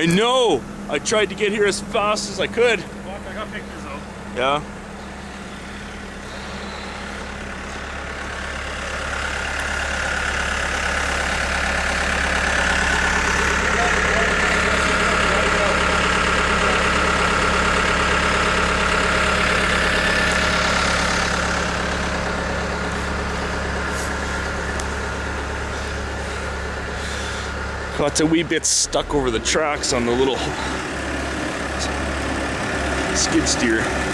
I know. I tried to get here as fast as I could. Fuck, I got pictures though. Yeah. Got a wee bit stuck over the tracks on the little skid steer.